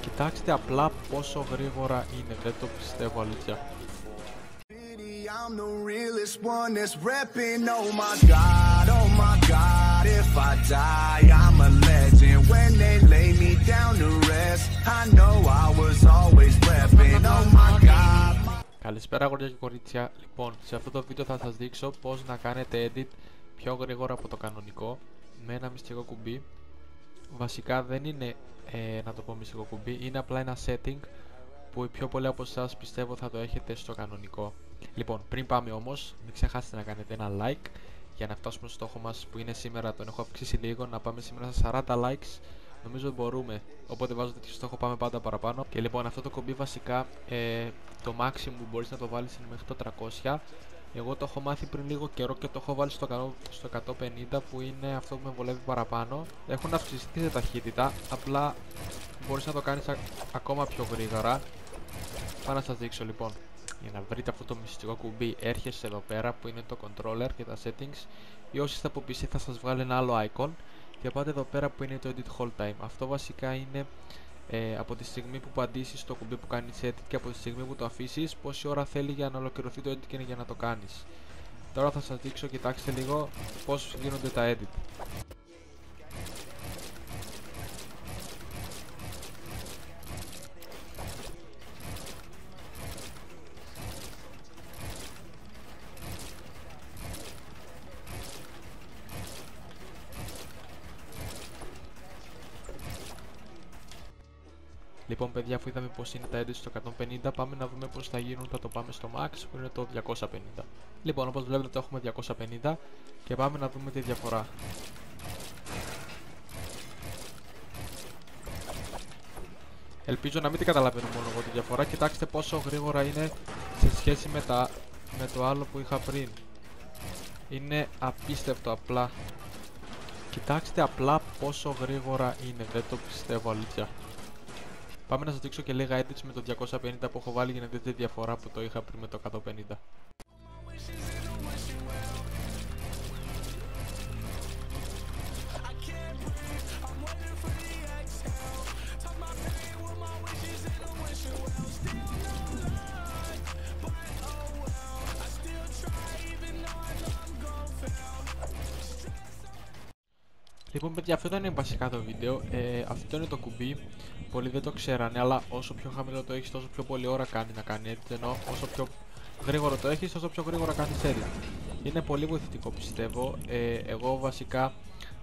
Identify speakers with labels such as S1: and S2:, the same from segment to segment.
S1: Κοιτάξτε απλά πόσο γρήγορα είναι, δεν το πιστεύω αλήθεια.
S2: I'm the realest one that's repping. Oh my god, oh my god. If I die, I'm a legend. When they lay me down to rest, I know I was always repping. Oh my god.
S1: Καλησπέρα αγόρια και κορίτσια. Λοιπόν, σε αυτό το βίντεο θα σας δείξω πώς να κάνετε edit πιο γρήγορα από το κανονικό με ένα μυστικό κουμπί. Βασικά δεν είναι ε, να το πω μυστικό κουμπί, είναι απλά ένα setting που οι πιο πολλοί από εσάς πιστεύω θα το έχετε στο κανονικό. Λοιπόν, πριν πάμε όμως, μην ξεχάσετε να κάνετε ένα like για να φτάσουμε στο στόχο μας που είναι σήμερα. Τον έχω αυξήσει λίγο, να πάμε σήμερα στα 40 likes. Νομίζω ότι μπορούμε. Οπότε βάζω τέτοιο στόχο, πάμε πάντα παραπάνω. Και λοιπόν, αυτό το κομπί βασικά ε, το maximum που μπορείς να το βάλεις είναι μέχρι το 300. Εγώ το έχω μάθει πριν λίγο καιρό και το έχω βάλει στο, στο 150 που είναι αυτό που με βολεύει παραπάνω. Έχουν αυξηθεί τη ταχύτητα, απλά μπορείς να το κάνεις ακόμα πιο γρήγορα. Πάω να σας δείξω λοιπόν. Για να βρείτε αυτό το μυστικό κουμπί έρχεσαι εδώ πέρα που είναι το controller και τα settings ή όσοι είστε από PC θα σας βγάλει ένα άλλο icon και πάτε εδώ πέρα που είναι το edit hold time. Αυτό βασικά είναι ε, από τη στιγμή που πατήσει το κουμπί που κάνεις edit και από τη στιγμή που το αφήσεις, πόση ώρα θέλει για να ολοκληρωθεί το edit και για να το κάνεις. Τώρα θα σας δείξω, κοιτάξτε λίγο πώς γίνονται τα edit. Λοιπόν παιδιά αφού είδαμε πως είναι τα edit στο 150 πάμε να δούμε πως θα γίνουν θα το πάμε στο max που είναι το 250 Λοιπόν όπως βλέπετε το έχουμε 250 και πάμε να δούμε τη διαφορά. Ελπίζω να μην την καταλαβαίνω μόνο εγώ τη διαφορά. Κοιτάξτε πόσο γρήγορα είναι σε σχέση με, τα, με το άλλο που είχα πριν. Είναι απίστευτο απλά. Κοιτάξτε απλά πόσο γρήγορα είναι, δεν το πιστεύω αλήθεια Πάμε να σας δείξω και λίγα edits με το 250 που έχω βάλει για να δείτε τη διαφορά που το είχα πριν με το 150. Λοιπόν παιδιά αυτό ήταν βασικά το βίντεο, ε, αυτό είναι το κουμπί, πολλοί δεν το ξέρανε αλλά όσο πιο χαμηλό το έχεις τόσο πιο πολύ ώρα κάνει να κάνει edit ενώ όσο πιο γρήγορο το έχεις τόσο πιο γρήγορα κάνεις edit. Είναι πολύ βοηθητικό πιστεύω, ε, εγώ βασικά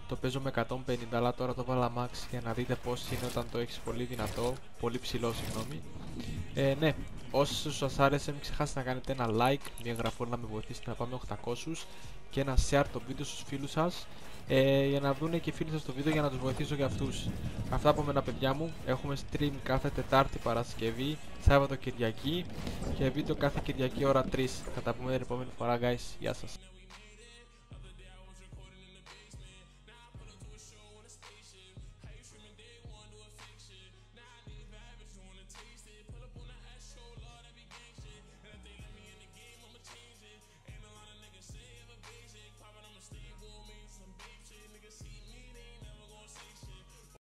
S1: το παίζω με 150 αλλά τώρα το βάλα max για να δείτε πως είναι όταν το έχεις πολύ δυνατό, πολύ ψηλό συγγνώμη. Ε, ναι, όσοι σας άρεσε μην ξεχάσετε να κάνετε ένα like, μια εγγραφή να με βοηθήσετε να πάμε 800 και ένα share το βίντεο στους φίλους σας ε, για να δουν και οι φίλοι σας το βίντεο για να τους βοηθήσω για αυτούς. Αυτά από μένα παιδιά μου, έχουμε stream κάθε Τετάρτη Παρασκευή, Σάββατο Κυριακή και βίντεο κάθε Κυριακή ώρα 3. Θα τα πούμε την επόμενη φορά guys, γεια σας.